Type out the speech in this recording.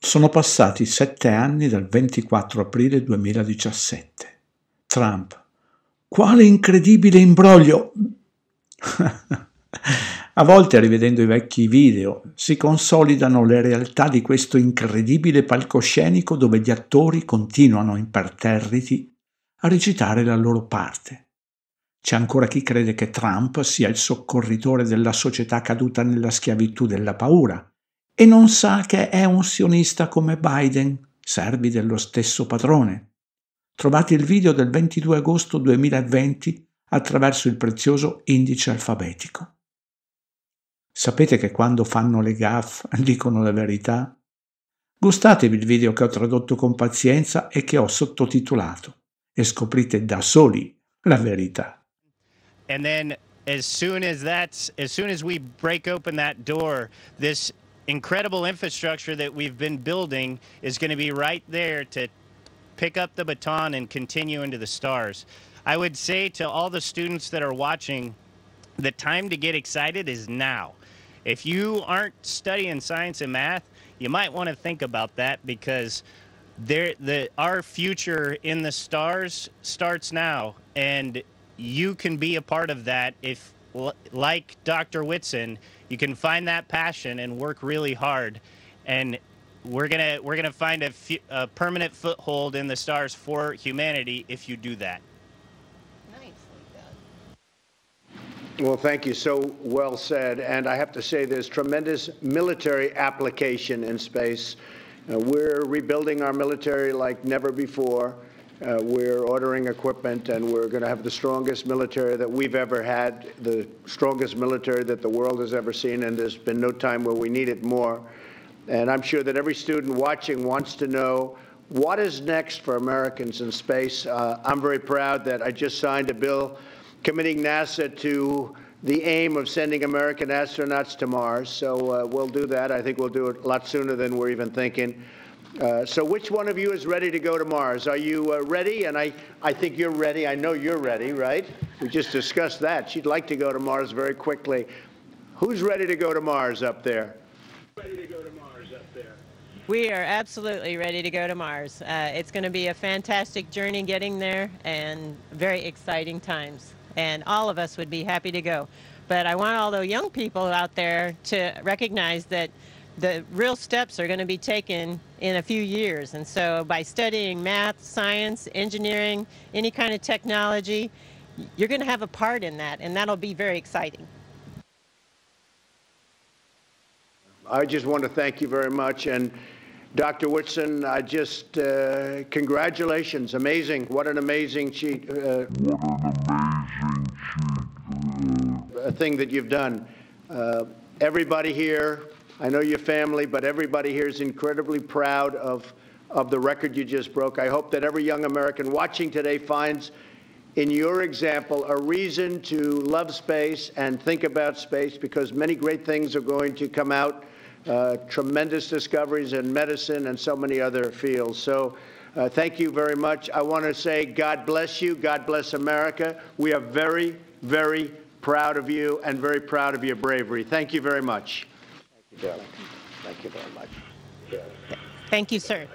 Sono passati sette anni dal 24 aprile 2017. Trump. Quale incredibile imbroglio! A volte, rivedendo i vecchi video, si consolidano le realtà di questo incredibile palcoscenico dove gli attori continuano imperterriti a recitare la loro parte. C'è ancora chi crede che Trump sia il soccorritore della società caduta nella schiavitù della paura e non sa che è un sionista come Biden, servi dello stesso padrone. Trovate il video del 22 agosto 2020 attraverso il prezioso indice alfabetico. Sapete che quando fanno le gaff dicono la verità? Gustatevi il video che ho tradotto con pazienza e che ho sottotitolato e scoprite da soli la verità. And then as soon as that's as soon as we break open that door, this incredible infrastructure that we've been building is going to be right there to pick up the baton and continue into the stars. I would say to all the students that are watching, the time to get excited is now. If you aren't studying science and math, you might want to think about that because there the our future in the stars starts now and you can be a part of that if, like Dr. Whitson, you can find that passion and work really hard. And we're gonna we're gonna find a, a permanent foothold in the stars for humanity if you do that. Well, thank you. So well said. And I have to say, there's tremendous military application in space. Uh, we're rebuilding our military like never before. Uh, we're ordering equipment, and we're going to have the strongest military that we've ever had, the strongest military that the world has ever seen, and there's been no time where we need it more. And I'm sure that every student watching wants to know what is next for Americans in space. Uh, I'm very proud that I just signed a bill committing NASA to the aim of sending American astronauts to Mars. So uh, we'll do that. I think we'll do it a lot sooner than we're even thinking. Uh, so which one of you is ready to go to Mars? Are you uh, ready? And I, I think you're ready. I know you're ready, right? We just discussed that. She'd like to go to Mars very quickly. Who's ready to go to Mars up there? Ready to go to Mars up there. We are absolutely ready to go to Mars. Uh, it's going to be a fantastic journey getting there and very exciting times. And all of us would be happy to go. But I want all the young people out there to recognize that the real steps are going to be taken in a few years. And so by studying math, science, engineering, any kind of technology, you're going to have a part in that, and that'll be very exciting. I just want to thank you very much. And Dr. Whitson, I just, uh, congratulations. Amazing. What an amazing sheet. Uh, what an amazing sheet. Uh, a thing that you've done. Uh, everybody here, I know your family, but everybody here is incredibly proud of, of the record you just broke. I hope that every young American watching today finds in your example a reason to love space and think about space because many great things are going to come out, uh, tremendous discoveries in medicine and so many other fields. So uh, thank you very much. I want to say God bless you. God bless America. We are very, very proud of you and very proud of your bravery. Thank you very much. Thank you, sir.